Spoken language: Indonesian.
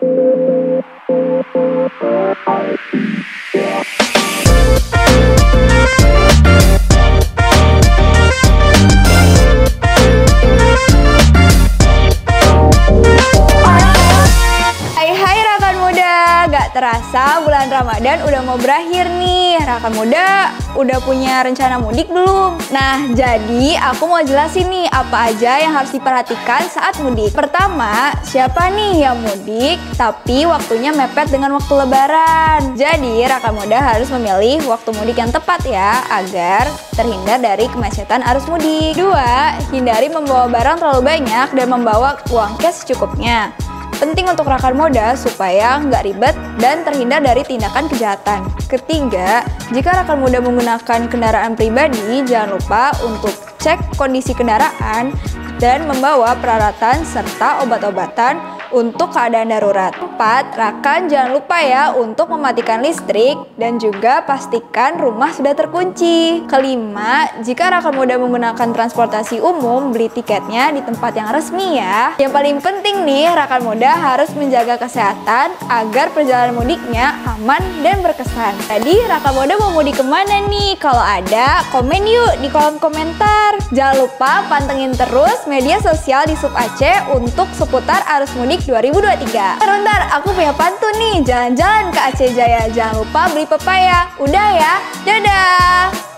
Thank you. Terasa bulan Ramadan udah mau berakhir nih. Raka muda udah punya rencana mudik belum? Nah, jadi aku mau jelasin nih apa aja yang harus diperhatikan saat mudik. Pertama, siapa nih yang mudik tapi waktunya mepet dengan waktu lebaran? Jadi, Raka muda harus memilih waktu mudik yang tepat ya agar terhindar dari kemacetan arus mudik. Dua, hindari membawa barang terlalu banyak dan membawa uang cash secukupnya. Penting untuk rakan moda supaya nggak ribet dan terhindar dari tindakan kejahatan. Ketiga, jika rakan moda menggunakan kendaraan pribadi, jangan lupa untuk cek kondisi kendaraan dan membawa peralatan serta obat-obatan untuk keadaan darurat. 4. Rakan jangan lupa ya untuk mematikan listrik dan juga pastikan rumah sudah terkunci. Kelima, jika rakan muda menggunakan transportasi umum, beli tiketnya di tempat yang resmi ya. Yang paling penting nih, rakan muda harus menjaga kesehatan agar perjalanan mudiknya aman dan berkesan. Jadi, rakan muda mau mudik ke mana nih? Kalau ada, komen yuk di kolom komentar. Jangan lupa pantengin terus media sosial di Sub Aceh untuk seputar arus mudik 2023. Bentar, aku punya pantun nih. Jalan-jalan ke Aceh Jaya. Jangan lupa beli pepaya. Udah ya, dadah!